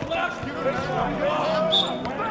Hey,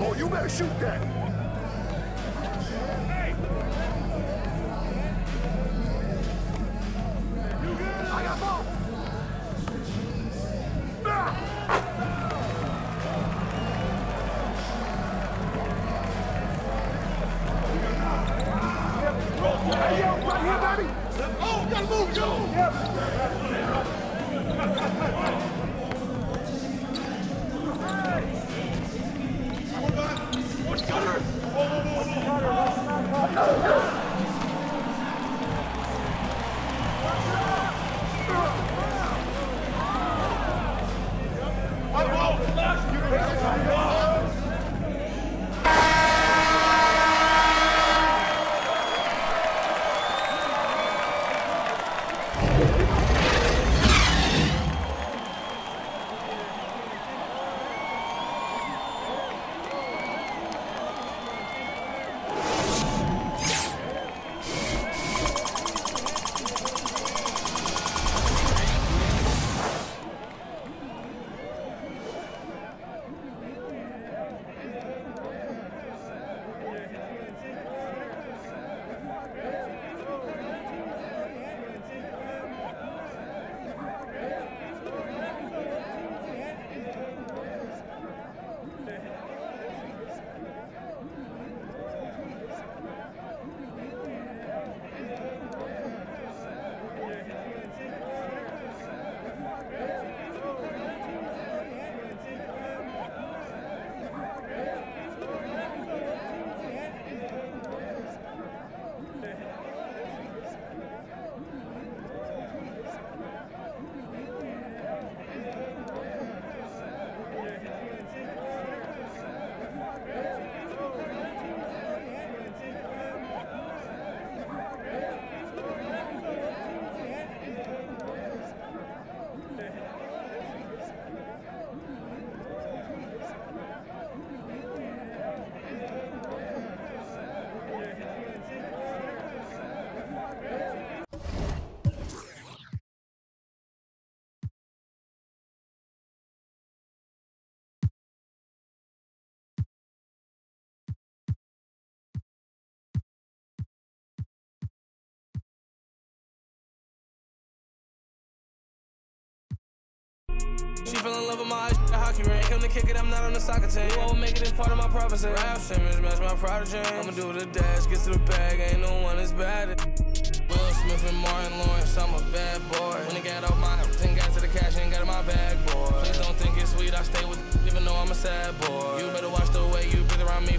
Oh, you better shoot that. Shit, a hockey ring. Come to kick it, I'm not on the soccer team. You won't make it as part of my prophecy. Rap Simmons, match my prodigy. I'ma do the dash, get to the bag, ain't no one as bad as. Will Smith and Martin Lawrence, I'm a bad boy. When it got off my, then got to the cash and got in my bag, boy. Please don't think it's sweet, I stay with, even though I'm a sad boy. You better watch the way you breathe around me.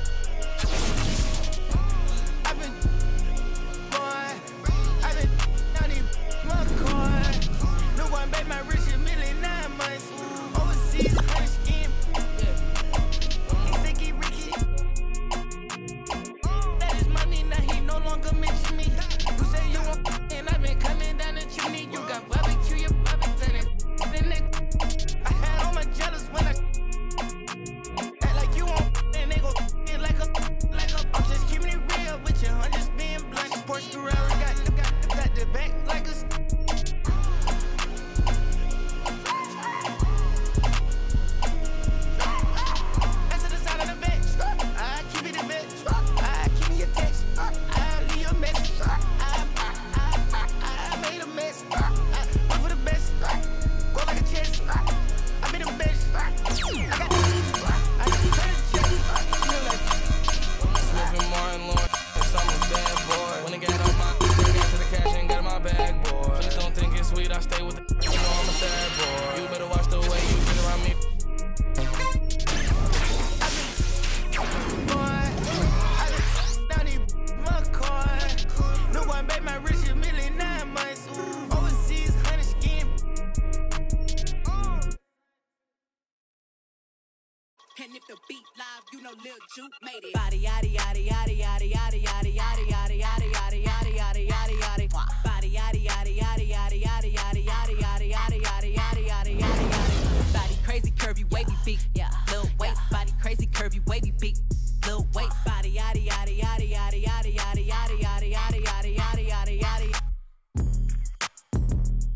And if the beat live, you know Lil Juke made it. Body yaddy yaddy yaddy yaddy yaddy yaddy yaddy yaddy yaddy yaddy yaddy yaddy yaddy yaddy. Body yaddy yaddy yaddy yaddy yaddy yaddy yaddy yaddy yaddy yaddy yaddy yaddy yaddy yaddy. Body crazy curvy wavy beat. Yeah. Lil waist body crazy curvy wavy beat. Lil waist body yaddy yaddy yaddy yaddy yaddy yaddy yaddy yaddy yaddy yaddy yaddy yaddy yaddy.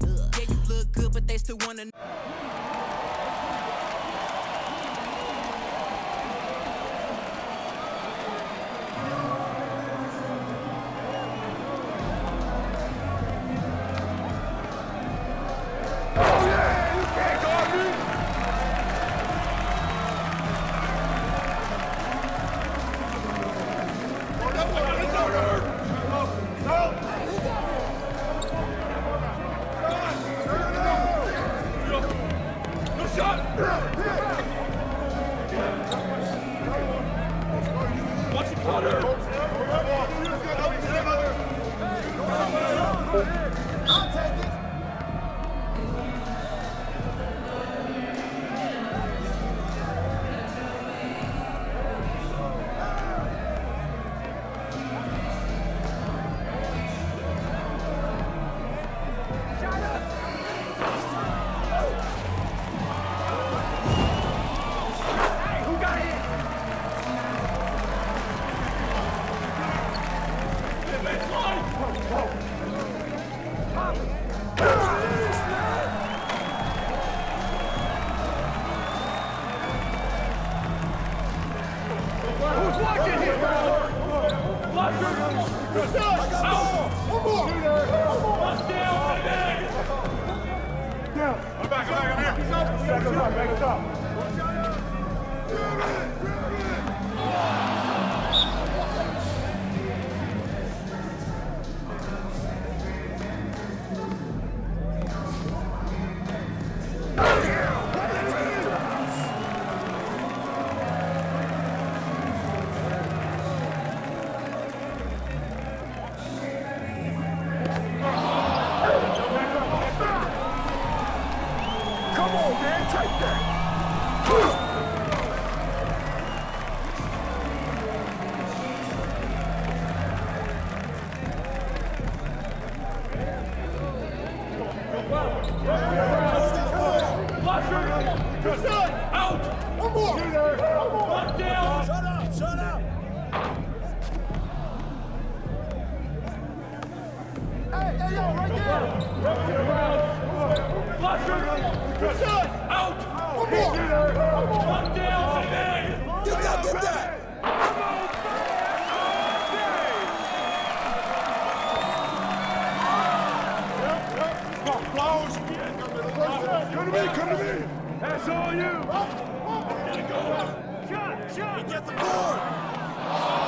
Yeah, you look good, but they still wanna. Come on, man, take that! Out! One more. One down! Shut up, shut up. Hey, hey, yo, right there. Flusher! Out! coming in. That's all you. Up, up. Shot, shot. Get the board.